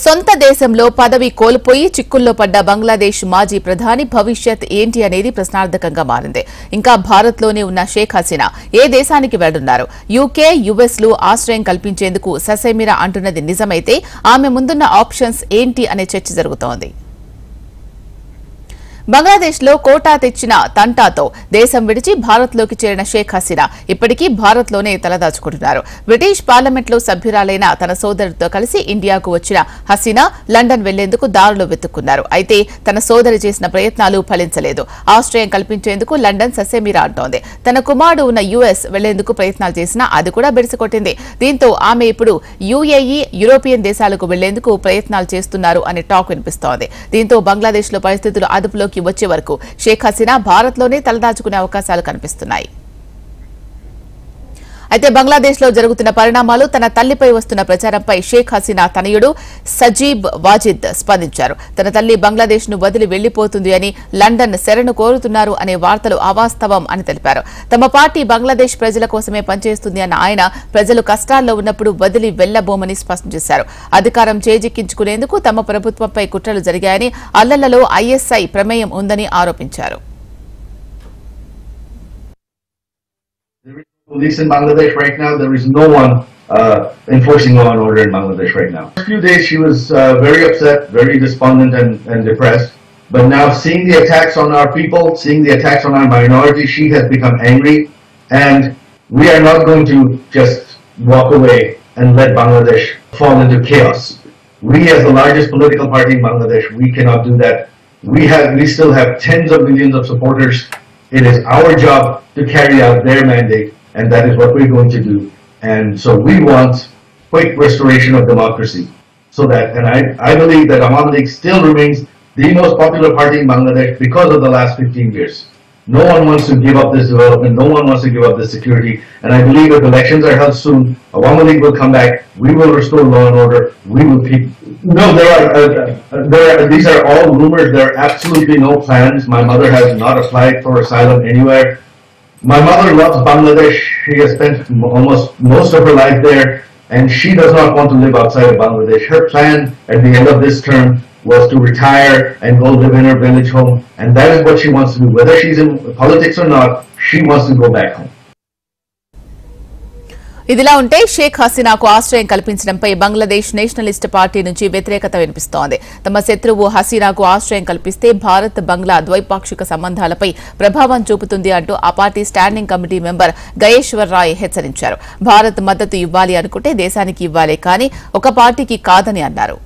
సొంత దేశంలో పదవి కోల్పోయి చిక్కుల్లో పడ్డ బంగ్లాదేశ్ మాజీ ప్రధాని భవిష్యత్ ఏంటి అనేది ప్రశ్నార్థకంగా మారింది. ఇంకా భారత్లోనే ఉన్న షేక్ హసీనా ఏ దేశానికి వెళ్తున్నారు యూకే యుఎస్లు ఆశ్రయం కల్పించేందుకు ససేమిరా అంటున్నది నిజమైతే ఆమె ముందున్న ఆప్షన్స్ ఏంటి అనే చర్చ జరుగుతోంది. బంగ్లాదేశ్లో కోటా తెచ్చిన తంటాతో దేశం విడిచి భారత్లోకి చేరిన షేక్ హసీనా ఇప్పటికీ భారత్లోనే తలదాచుకుంటున్నారు. బ్రిటిష్ పార్లమెంట్లో సభ్యురాలైన తన సోదరుడితో కలిసి ఇండియాకు వచ్చిన హసీనా లండన్ వెళ్ళేందుకు దారులు వెతుక్కున్నారు. అయితే తన సోదరి చేసిన ప్రయత్నాలు ఫలించలేదు. ఆశ్రయం కల్పించేందుకు లండన్ ససేమిరా అంటోంది. తన కుమారుడు ఉన్న యుఎస్ వెళ్ళేందుకు ప్రయత్నాలు చేసినా అది కూడా బెడిసికొట్టింది. దీంతో ఆమె ఇప్పుడు యుఏఈ యూరోపియన్ దేశాలకు వెళ్ళేందుకు ప్రయత్నాలు చేస్తున్నారు అనే టాక్ వినిపిస్తోంది. దీంతో బంగ్లాదేశ్లో పరిస్థితులు అదుపులోకి వచ్చే వరకు షేక్ హసీనా భారత్లోనే తలదాచుకునే అవకాశాలు కనిపిస్తున్నాయి. అయితే బంగ్లాదేశ్లో జరుగుతున్న పరిణామాలు తన తల్లిపై వస్తున్న ప్రచారంపై షేక్ హసీనా తనయుడు సజీబ్ వాజిద్ స్పందించారు. తన తల్లి బంగ్లాదేశ్ను వదిలి వెళ్ళిపోతుంది అని లండన్ శరణు కోరుతున్నారు అనే వార్తలు అవాస్తవం అని తెలిపారు. తమ పార్టీ బంగ్లాదేశ్ ప్రజల కోసమే పనిచేస్తుంది అన్న ఆయన ప్రజలు కష్టాల్లో ఉన్నప్పుడు వదిలి వెళ్ళబోమని స్పష్టం చేశారు. అధికారం చేజిక్కించుకునేందుకు తమ ప్రభుత్వంపై కుట్రలు జరిగాయని అల్లలలో ఐఎస్ఐ ప్రమేయం ఉందని ఆరోపించారు. Police in Bangladesh right now. There is no one uh, enforcing law and order in Bangladesh right now. A few days she was uh, very upset, very despondent and, and depressed. But now seeing the attacks on our people, seeing the attacks on our minority, she has become angry. And we are not going to just walk away and let Bangladesh fall into chaos. We as the largest political party in Bangladesh, we cannot do that. We have, we still have tens of millions of supporters. It is our job to carry out their mandate, and that is what we're going to do. And so we want quick restoration of democracy. So that, and I, I believe that Awami League still remains the most popular party in Bangladesh because of the last 15 years. No one wants to give up this development. No one wants to give up this security. And I believe if elections are held soon, Awami League will come back. We will restore law and order. We will keep. No, there are, uh, uh, there are, these are all rumors. There are absolutely no plans. My mother has not applied for asylum anywhere. My mother loves Bangladesh. She has spent almost most of her life there, and she does not want to live outside of Bangladesh. Her plan at the end of this term was to retire and go live in her village home, and that is what she wants to do. Whether she's in politics or not, she wants to go back home. ఇదిలా ఉంటే షేక్ హసీనాకు ఆశ్రయం కల్పించడంపై Bangladesh Nationalist party నుంచి వ్యతిరేకత వినిపిస్తోంది. తమ శత్రువు హసీనాకు ఆశ్రయం కల్పిస్తే భారత్ బంగ్లా ద్వైపాక్షిక సంబంధాలపై ప్రభావం చూపుతుంది అంటూ ఆ party standing committee member Gayeshwar Roy హెచ్చరించారు. భారత్ మద్దతు ఇవ్వాలి అనుకుంటే దేశానికి ఇవ్వాలి కానీ ఒక పార్టీకి కాదని అన్నారు.